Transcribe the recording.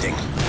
fighting.